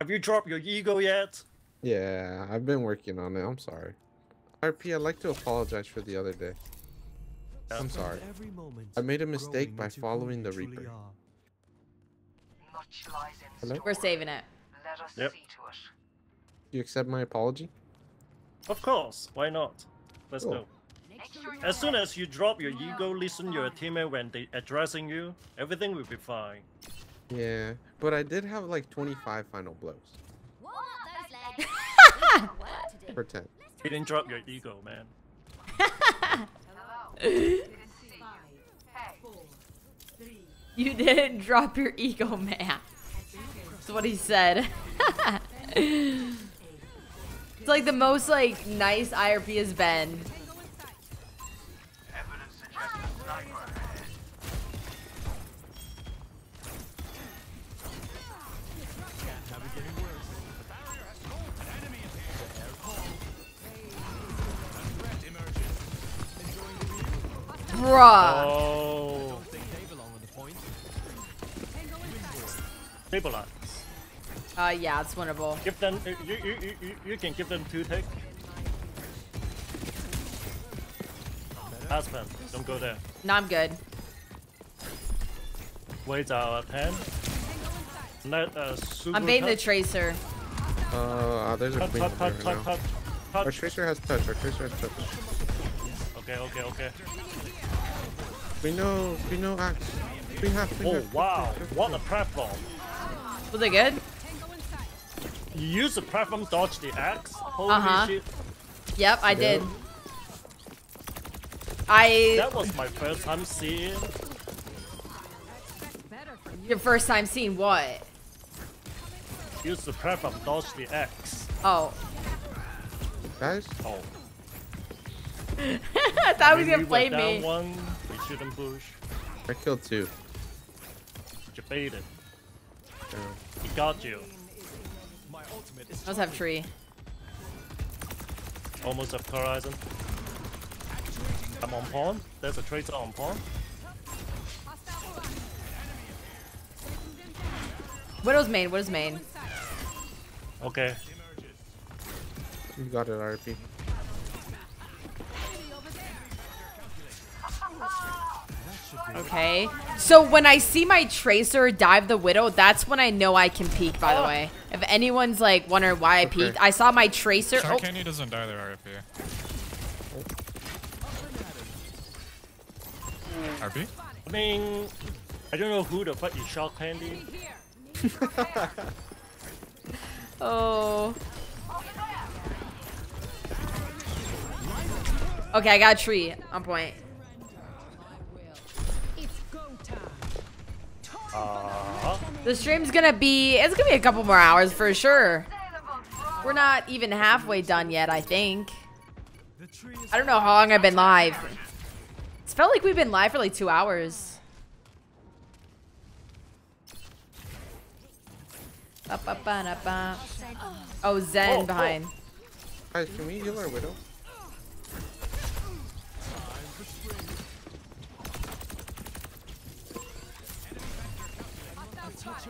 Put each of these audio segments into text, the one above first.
Have you dropped your ego yet? Yeah, I've been working on it. I'm sorry. RP, I'd like to apologize for the other day. I'm sorry. I made a mistake by following the Reaper. Hello? We're saving it. Yep. You accept my apology? Of course. Why not? Let's Cool. go. As soon as you drop your ego, listen to your teammate when they addressing you, everything will be fine. Yeah, but I did have like 25 final blows for 10. You didn't drop your ego, man. You didn't drop your ego, man. That's what he said. it's like the most like nice IRP has been. Bruh. Oh. Stabilize. Uh, yeah, it's winnable. Give them. You, you, you, you, you can give them two tick. Aspen, don't go there. No, I'm good. Wait our 10. Let uh, I'm baiting the tracer. Uh, there's a Cut, queen cut, over cut, there cut, now. cut, Our tracer has touch. Our tracer has touch. Okay, okay, okay. We know. We know axe. We have. We Oh have. wow, what a platform! Was it good? You use the platform dodge the axe. Holy Uh-huh. shit! Yep, I Yeah. did. I That was my first time seeing. your first time seeing what? Use the platform dodge the axe. Oh, Guys, Oh. I thought he was gonna we play me. one, we shouldn't push. I killed two. You baited. Yeah. Uh, he got you. Let's have tree. Almost up horizon. I'm on pawn. There's a tracer on pawn. Widow's main. Widow's main. Okay. You got it, RP. Okay. So when I see my tracer dive the widow, that's when I know I can peek. By the Oh. way, if anyone's like wondering why I Okay. peeked, I saw my tracer. Oh, Shark Candy doesn't die there, RP. RP? I mean, I don't know who the fuck is Shark Candy. oh. Okay, I got a tree on point. Uh, The stream's gonna be, it's gonna be a couple more hours for sure. We're not even halfway done yet, I think. I don't know how long I've been live. It's felt like we've been live for like two hours. Oh, Zen Oh, oh. behind. Guys, can we heal our widow?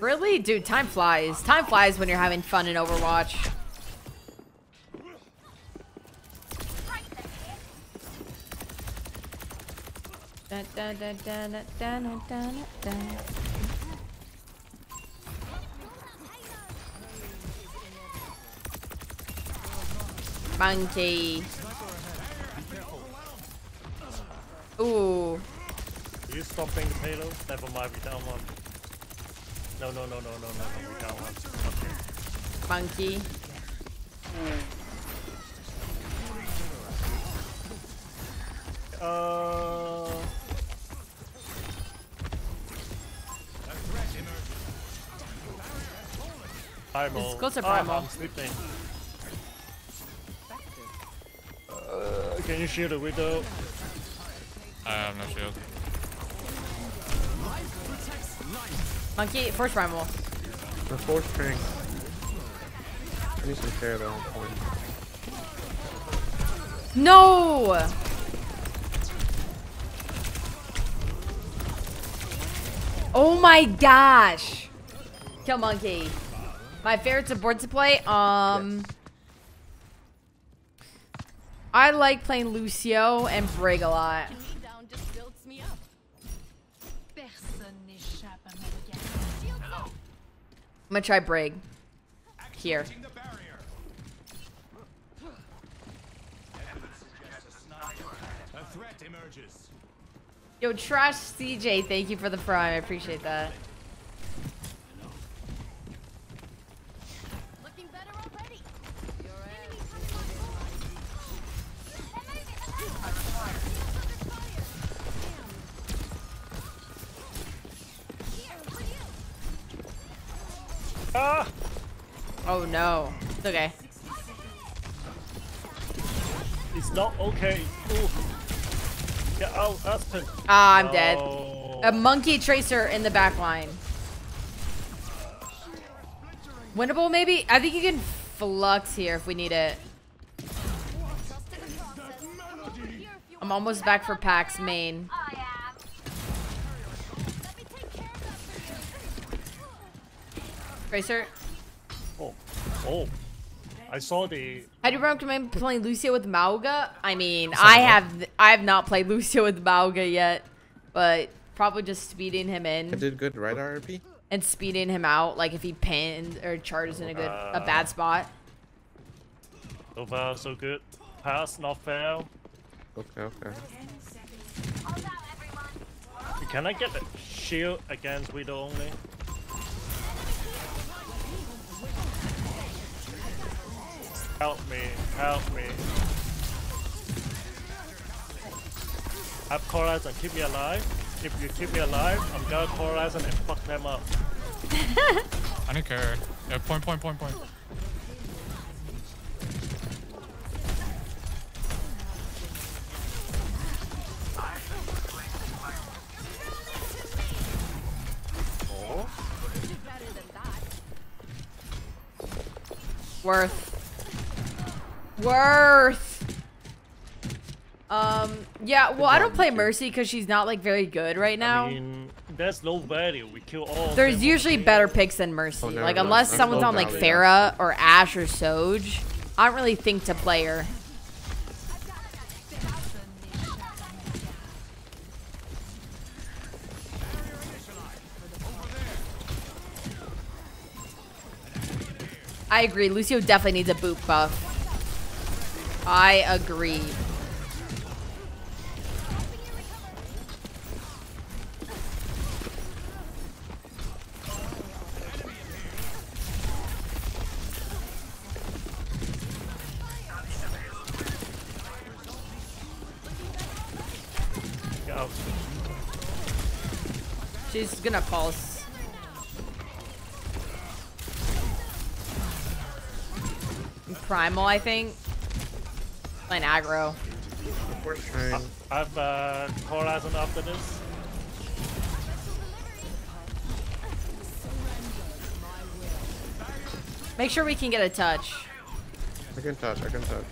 Really? Dude, time flies. Time flies when you're having fun in Overwatch. Dun, dun, dun, dun, dun, dun, dun, dun. Monkey. Ooh. Will you stop being the payload? Never mind, we down one. No, no, no, no, no, no, no, we down one. Okay. Monkey. Uh. Primal. It's close to primal. I'm sleeping. Can you shield the widow? I have no shield. Monkey, first primal. The fourth string. I need some care though. No! Oh my gosh! Kill monkey. My favorite support to play, um... I like playing Lucio and Brig a lot. Gonna try Brig. Here. A threat emerges. Yo, Trash CJ, thank you for the prime. I appreciate that. Ah! Oh no. It's okay. It's not okay. Ooh. Get out, Aspen. Ah, I'm dead. Oh. A monkey tracer in the back line. Winnable, maybe? I think you can flux here if we need it. I'm almost back for Pax main. Tracer, Oh. Oh. I saw the. how do you recommend playing Lucio with Mauga? I mean, I have I have not played Lucio with Mauga yet, but probably just speeding him in. I in did good, right, RP? and speeding him out, like if he pinned or charges in a good a bad spot. So far, so good. Pass, not fail. Okay, okay. Can I get the shield against Widow only? Help me, help me. Have Corazon keep me alive. If you keep me alive, I'm gonna Corazon and fuck them up. I don't care. Yeah, point, point, point, point. Worth. Worth. Um, yeah, well, I don't play Mercy because she's not, like, very good right now. I mean, there's no value. We kill all. There's usually the better picks than Mercy. Oh, like, unless That's someone's low on, like, value. Pharah or Ash or Soj, I don't really think to play her. I agree. Lucio definitely needs a boop buff. I agree. She's gonna pulse. Primal, I think. Playing aggro. Fourth. I've uh, Corazon after this. Make sure we can get a touch. I can touch, I can touch.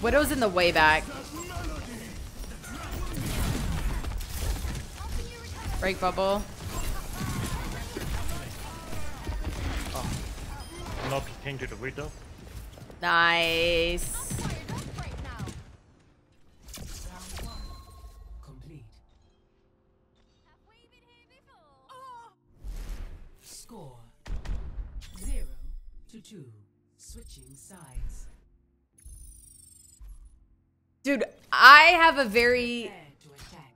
Widow's in the way back. Break bubble. I'm not peeking to the window. Nice. Score zero to two. Switching sides. Dude, I have a very Prepare to attack.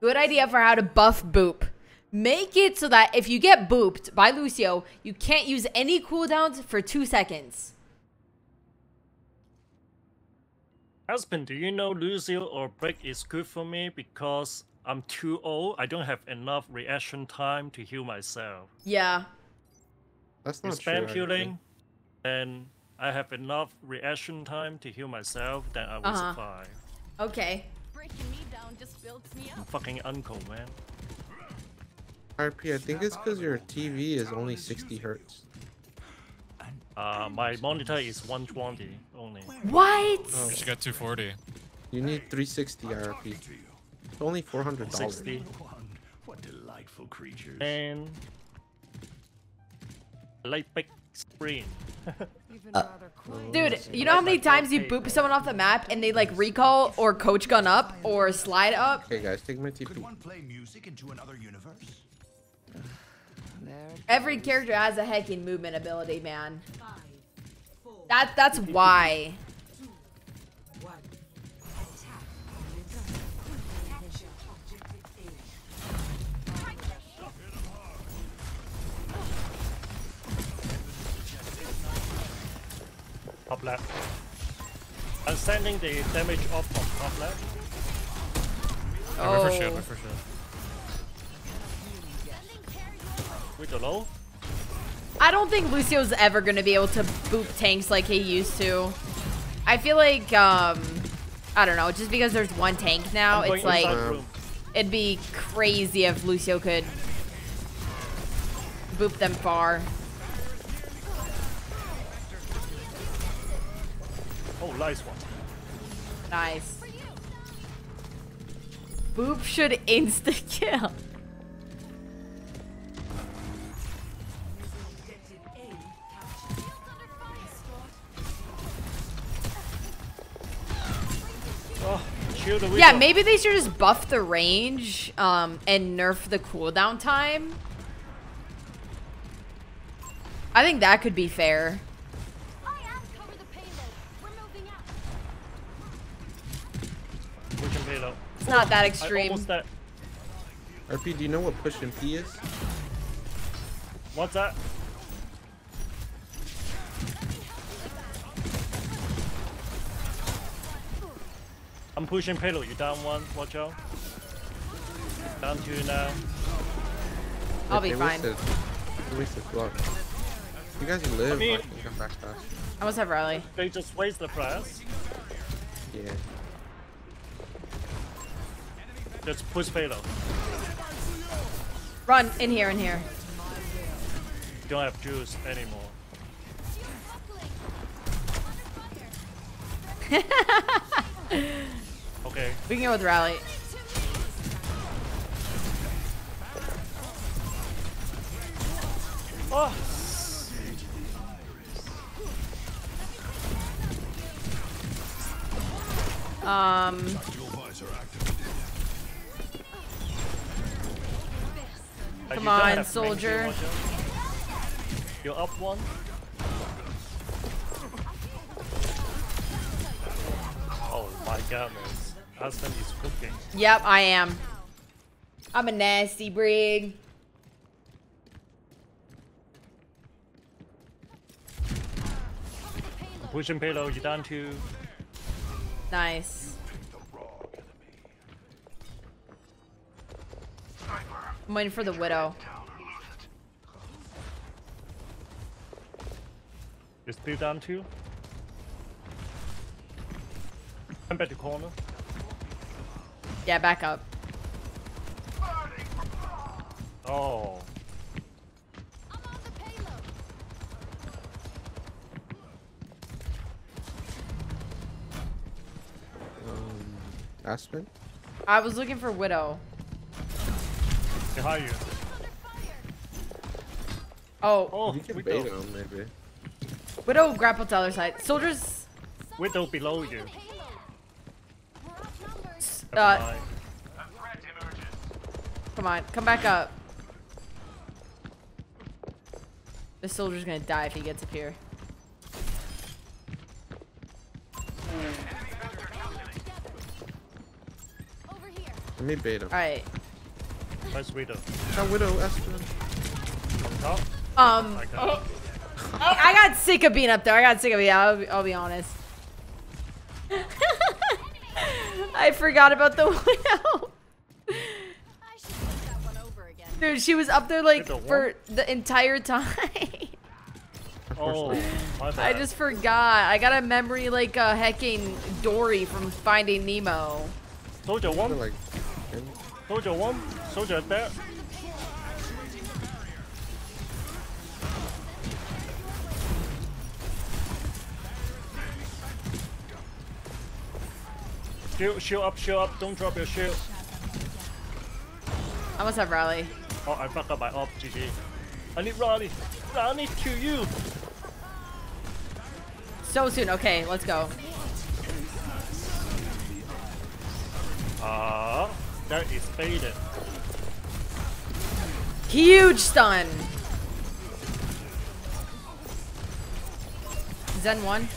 good idea for how to buff boop. Make it so that if you get booped by Lucio, you can't use any cooldowns for two seconds. Aspen, do you know Lucio or Brig is good for me because I'm too old. I don't have enough reaction time to heal myself. Yeah. That's You not true. spam RP. healing, and I have enough reaction time to heal myself, then I will Uh-huh. survive. Okay. Breaking me down just builds me I'm fucking uncle, man. RP, I think it's because your TV is only 60 hertz. Uh, my monitor is 120 only. What? Oh, You should get 240. you need 360 RP. It's only $400. 60 What delightful creatures. and light big screen. Even rather cool. Dude, you know how many times you boop someone off the map and they like recall or coach gun up or slide up? Okay, guys, take my Could TP. one play music into another universe? Every character has a heckin' movement ability, man. That that's why. one. Attack. Capture objective A. Top left. I'm sending the damage off from top left. Yeah, for Oh. for shield. Oh. With the low. I don't think Lucio's ever gonna be able to boop tanks like he used to. I feel like um I don't know, just because there's one tank now, it's like room. it'd be crazy if Lucio could boop them far. Oh, nice one. Nice. Boop should insta Yeah, maybe they should just buff the range um, and nerf the cooldown time. I think that could be fair. I am cover the payload. We're moving out. Push and payload. It's not that extreme. that. RP, do you know what push and P is? What's that? I'm pushing payload. You down one. Watch out. Down two now. I'll be They fine. Wasted, they wasted block. You guys live, mean- I can come back fast. I almost have rally. They just waste the press. Yeah. Just push payload. Run in here, in here. You don't have juice anymore. Okay. We can go with rally. Oh, Um, Come on, soldier. You're up one. Oh my god, man. Husband is cooking. yep, I am. I'm a nasty brig. Pushing payload, you down two. Nice. I'm waiting for the widow. You're still down two. Come back to corner. Yeah, back up. Oh. I'm on the payload. Um, Aspen? I was looking for widow. Behind you. Oh, Oh, you can Widow. bait him, maybe. widow grapple to other side. Soldiers. Widow below you. Payload. We're outnumbered. Never Uh. Come on, come back up. This soldier's gonna die if he gets up here. Over here. Let me bait him. Alright. Nice Widow. That widow, Aspen. On top. Um, Like oh, I got sick of being up there. I got sick of it. I'll, be- I'll be honest. I forgot about the widow. I should that one over again. Dude, she was up there like Widow for the entire time. Oh, I just forgot. I got a memory like uh, hecking Dory from Finding Nemo. Soldier one, like soldier one, soldier there. Shield, shield up, shield up, don't drop your shield. I must have rally. Oh, I fucked up my op, GG. I need Ronnie. Ronnie to you. So soon. Okay, let's go. Ah, that is faded. Huge stun. Zen one.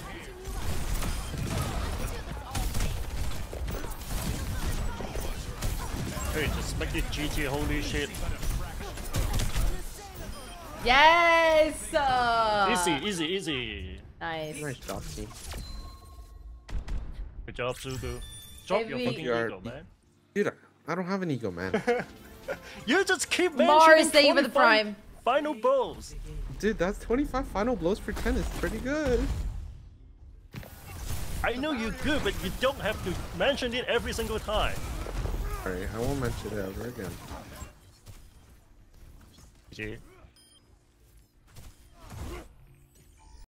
Hey, just make it GG, holy shit. Yes. Uh, Easy, easy, easy. Nice. nice job, team. Good job, Sugu. Drop your fucking You are- ego, man. Dude, I- I don't have an ego, man. You just keep mentioning Mars, thank you for the 25 prime. Final balls. Dude, that's 25 final blows for 10 is pretty good. I know you're good, but you don't have to mention it every single time. Alright, I won't mention it ever again. GG.